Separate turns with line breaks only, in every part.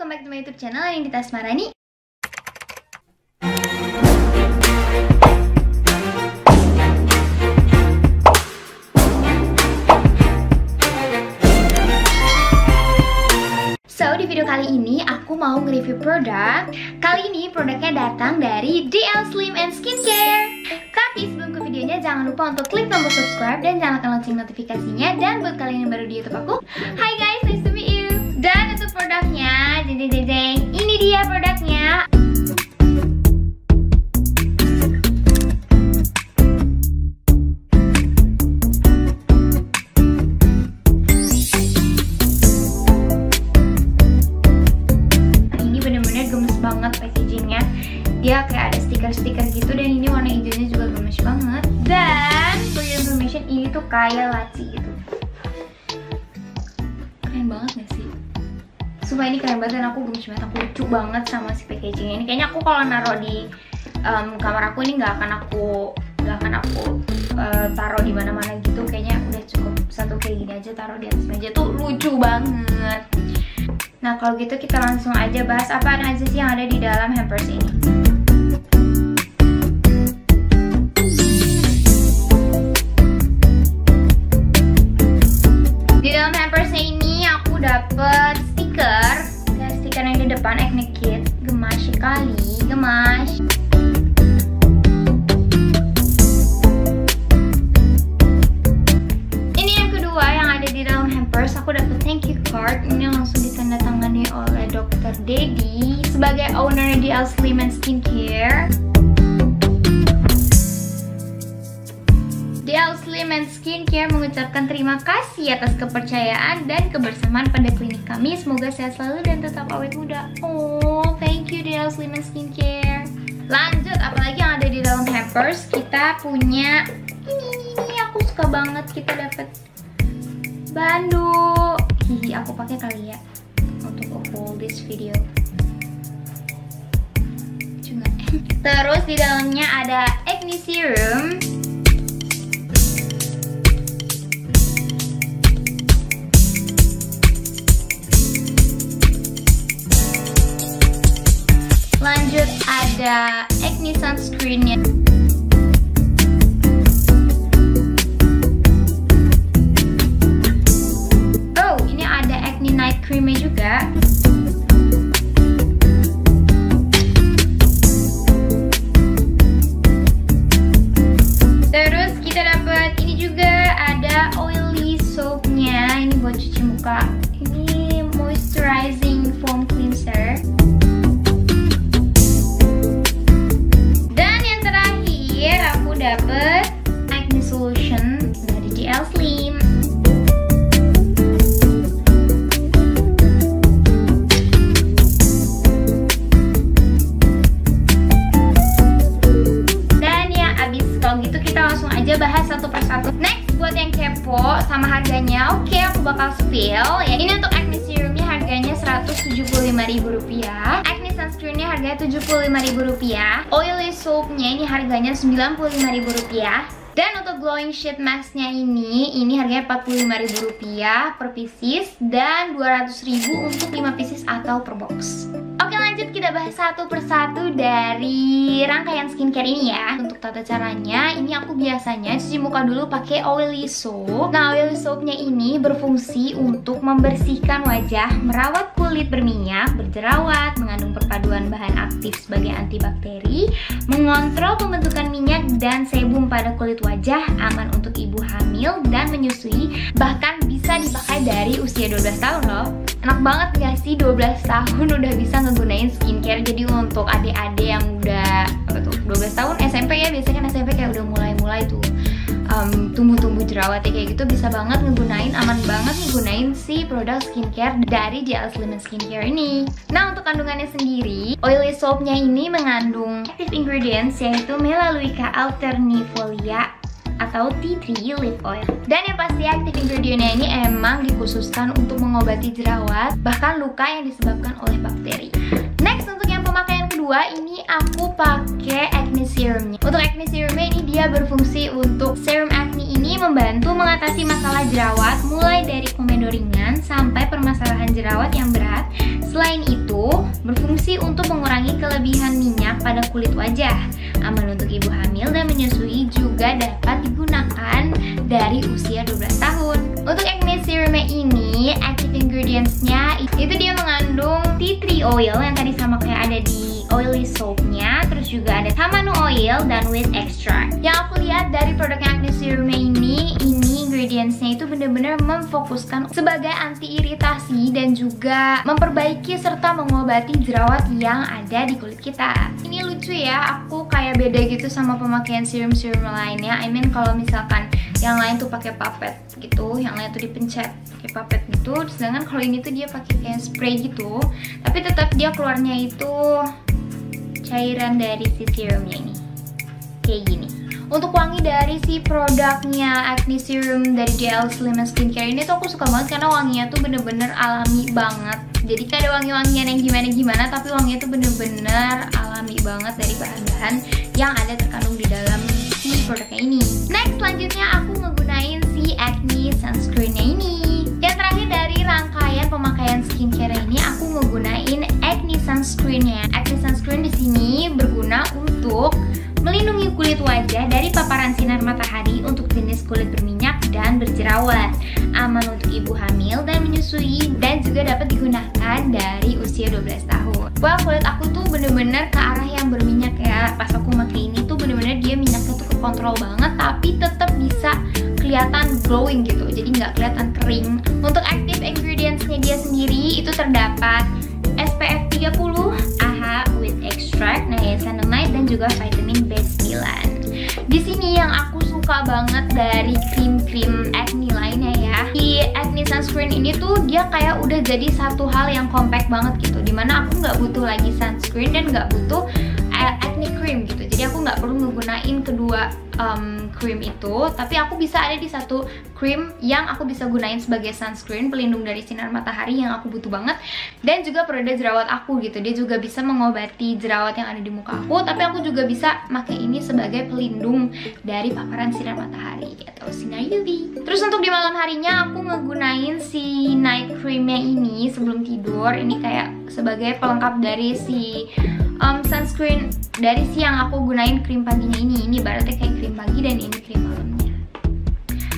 welcome back to my YouTube channel Anindita Asmarani. So, di video kali ini aku mau nge-review produk. Kali ini produknya datang dari DL Slim and Skincare. Tapi sebelum ke videonya jangan lupa untuk klik tombol subscribe dan nyalakan lonceng notifikasinya. Dan buat kalian yang baru di youtube aku Hi guys, nice to meet you. Dan produknya, jeng jeng Ini dia produknya. Ini bener-bener gemes banget packagingnya. Dia kayak ada stiker-stiker gitu dan ini warna hijaunya juga gemes banget. Dan for your information ini tuh kayak laci gitu. Keren banget gak sih Sumpah ini keren banget dan aku gemes banget. Aku lucu banget sama si packagingnya ini. Kayaknya aku kalau naruh di um, kamar aku ini nggak akan aku nggak akan aku uh, taruh di mana-mana gitu. Kayaknya udah cukup satu kayak gini aja taruh di atas meja tuh lucu banget. Nah kalau gitu kita langsung aja bahas apa aja sih yang ada di dalam hampers ini. Card. Ini langsung ditandatangani oleh Dr. Dedi sebagai owner di Al Slim and Skincare. DL Slim and Skincare mengucapkan terima kasih atas kepercayaan dan kebersamaan pada klinik kami. Semoga sehat selalu dan tetap awet muda. Oh, thank you DL Slim and Skincare. Lanjut, apalagi yang ada di dalam hampers, kita punya ini, ini, ini aku suka banget kita dapat bandu. Hihi, aku pakai kali ya untuk upload this video. Cuma. Terus di dalamnya ada acne serum. Lanjut ada acne sunscreennya. Creamnya juga. Bahas satu persatu. Next buat yang kepo sama harganya, oke aku bakal spill. Ya ini untuk acne serumnya harganya Rp175.000. Acne sunscreennya harganya Rp75.000. Oily soapnya ini harganya Rp95.000. Dan untuk glowing sheet masknya ini, ini harganya Rp45.000 per pieces dan Rp200.000 untuk 5 pieces atau per box. Oke lanjut. Kita bahas satu persatu dari rangkaian skincare ini ya. Untuk tata caranya, ini aku biasanya cuci muka dulu pakai oily soap. Nah oily soapnya ini berfungsi untuk membersihkan wajah Merawat kulit berminyak, berjerawat, mengandung perpaduan bahan aktif sebagai antibakteri Mengontrol pembentukan minyak dan sebum pada kulit wajah Aman untuk ibu hamil dan menyusui Bahkan bisa dipakai dari usia 12 tahun loh Enak banget gak sih 12 tahun udah bisa ngegunain skincare Jadi untuk adik-adik yang udah apa tuh 12 tahun SMP ya biasanya kan SMP kayak udah mulai-mulai tuh um, tumbuh-tumbuh jerawat ya kayak gitu bisa banget ngegunain aman banget ngegunain si produk skincare dari JL Slim Skincare ini. Nah untuk kandungannya sendiri, oily soapnya ini mengandung active ingredients yaitu Melaleuca alternifolia atau tea tree leaf oil. Dan yang pasti active ingredientnya ini emang dikhususkan untuk mengobati jerawat bahkan luka yang disebabkan oleh bakteri. Next untuk yang pemakaian kedua ini aku pakai acne serumnya. Untuk acne serumnya ini dia berfungsi untuk serum acne ini membantu mengatasi masalah jerawat mulai dari komedo ringan sampai permasalahan jerawat yang berat. Selain itu berfungsi untuk mengurangi kelebihan minyak pada kulit wajah. Aman untuk ibu hamil dan menyusui juga dapat digunakan dari usia 12 tahun. Untuk acne serum ini, active ingredientsnya itu dia mengandung tea tree oil yang tadi sama kayak ada di oily soapnya terus juga ada tamanu oil dan wheat extract yang aku lihat dari produknya acne serum ini ini ingredientsnya itu benar-benar memfokuskan sebagai anti iritasi dan juga memperbaiki serta mengobati jerawat yang ada di kulit kita. Ini lucu ya aku kayak beda gitu sama pemakaian serum-serum lainnya. I mean kalau misalkan yang lain tuh pakai puppet gitu yang lain tuh dipencet pakai puppet gitu. Sedangkan kalau ini tuh dia pakai kayak spray gitu tapi tetap dia keluarnya itu cairan dari si serumnya ini. Kayak gini untuk wangi dari si produknya acne serum dari JL Slim Skincare ini tuh aku suka banget karena wanginya tuh bener-bener alami banget. Jadi kayak ada wangi-wangian yang gimana-gimana tapi wanginya tuh bener-bener alami banget dari bahan-bahan yang ada terkandung di dalam si produknya ini. Next selanjutnya aku ngegunain si acne sunscreennya ini. Yang terakhir dari rangkaian pemakaian skincare ini aku ngegunain acne sunscreennya. Acne sunscreen di sini berguna untuk melindungi kulit wajah dari paparan sinar matahari untuk jenis kulit berminyak dan berjerawat, aman untuk ibu hamil dan menyusui, dan juga dapat digunakan dari usia 12 tahun. Wah, kulit aku tuh bener-bener ke arah yang berminyak ya. Pas aku pakai ini tuh bener-bener dia minyaknya tuh kekontrol banget, tapi tetap bisa kelihatan glowing gitu, jadi nggak kelihatan kering. Untuk active ingredientsnya dia sendiri itu terdapat SPF 30, AHA with extract, niacinamide dan juga vitamin banget dari krim-krim acne lainnya ya. Di acne sunscreen ini tuh dia kayak udah jadi satu hal yang compact banget gitu. Di mana aku nggak butuh lagi sunscreen dan nggak butuh acne cream gitu. Jadi aku nggak perlu menggunakan kedua um, cream itu tapi aku bisa ada di satu cream yang aku bisa gunain sebagai sunscreen pelindung dari sinar matahari yang aku butuh banget dan juga periode jerawat aku gitu. Dia juga bisa mengobati jerawat yang ada di muka aku tapi aku juga bisa pakai ini sebagai pelindung dari paparan sinar matahari atau sinar UV terus untuk di malam harinya aku ngegunain si night creamnya ini sebelum tidur. Ini kayak sebagai pelengkap dari si um, sunscreen dari si yang aku gunain krim paginya ini. Ini berarti kayak krim pagi dan ini krim malamnya.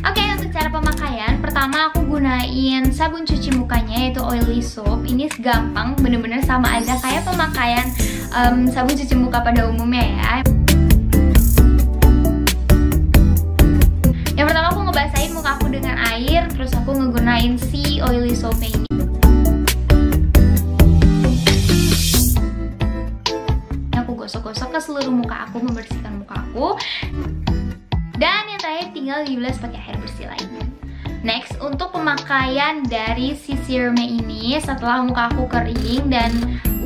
Oke okay, untuk cara pemakaian Pertama aku gunain sabun cuci mukanya yaitu oily soap. Ini gampang bener-bener sama aja kayak pemakaian um, sabun cuci muka pada umumnya ya. Yang pertama aku ngebasahin muka aku dengan air Terus aku ngegunain si oily soapnya ini gosok-gosok ke seluruh muka aku Membersihkan muka aku dan yang terakhir tinggal dibilas pakai air bersih lainnya. Next, untuk pemakaian dari si serumnya ini setelah muka aku kering dan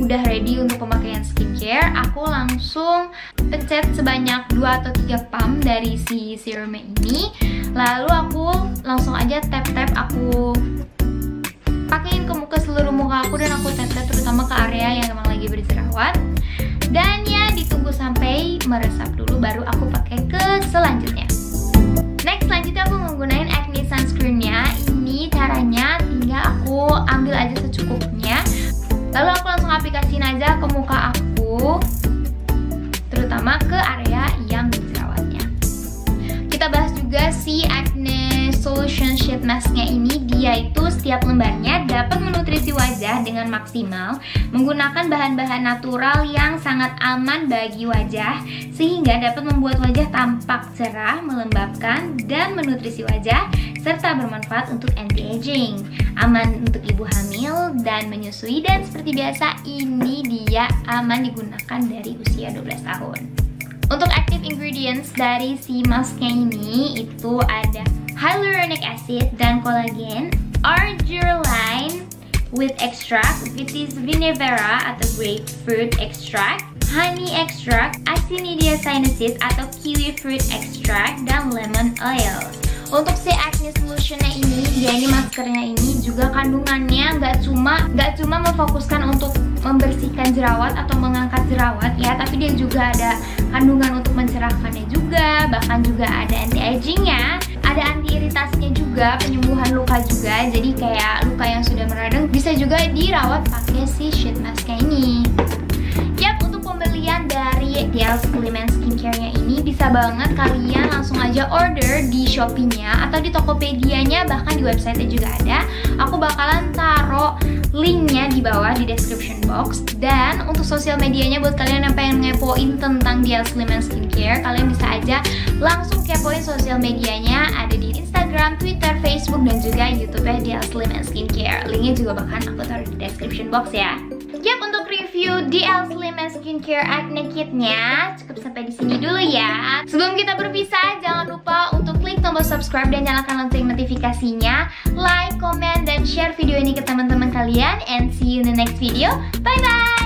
udah ready untuk pemakaian skincare, aku langsung pencet sebanyak 2 atau 3 pump dari si serumnya ini. Lalu aku langsung aja tap-tap aku pakein ke muka seluruh muka aku dan aku tap-tap terutama ke area yang emang lagi berjerawat. Dan ya meresap dulu baru aku pakai ke selanjutnya. Next selanjutnya aku menggunakan acne sunscreennya. Ini caranya tinggal aku ambil aja secukupnya. Lalu aku langsung aplikasiin aja ke muka aku, maksimal menggunakan bahan-bahan natural yang sangat aman bagi wajah sehingga dapat membuat wajah tampak cerah, melembabkan, dan menutrisi wajah serta bermanfaat untuk anti-aging. Aman untuk ibu hamil dan menyusui dan seperti biasa ini dia aman digunakan dari usia 12 tahun. Untuk active ingredients dari si masknya ini itu ada hyaluronic acid dan kolagen, argireline with extract which is vinevera atau grapefruit extract, honey extract, acinidia sinensis atau kiwi fruit extract, dan lemon oil. Untuk si acne solutionnya ini, dia ini maskernya ini juga kandungannya nggak cuma nggak cuma memfokuskan untuk membersihkan jerawat atau mengangkat jerawat ya, tapi dia juga ada kandungan untuk mencerahkannya juga, bahkan juga ada anti agingnya, ada anti iritasinya juga penyembuhan luka juga. Jadi kayak luka yang sudah meradang bisa juga dirawat pakai si sheet mask kayak ini. Yap untuk pembelian dari DL Supplement Skincare-nya ini bisa banget kalian langsung aja order di Shopee-nya atau di Tokopedia-nya bahkan di website-nya juga ada. Aku bakalan taruh linknya di bawah di description box dan untuk sosial medianya buat kalian yang pengen ngepoin tentang DL Slim and Skincare kalian bisa aja langsung kepoin sosial medianya ada di Instagram, Twitter, Facebook dan juga YouTube-nya DL Slim and Skincare. Linknya juga bahkan aku taruh di description box ya. Yap, untuk review DL Slim and Skincare Acne Kit-nya cukup sampai di sini dulu ya. Sebelum kita berpisah, jangan lupa untuk klik tombol subscribe dan nyalakan lonceng notifikasinya, like, comment, dan share video ini ke teman-teman kalian. And see you in the next video. Bye-bye!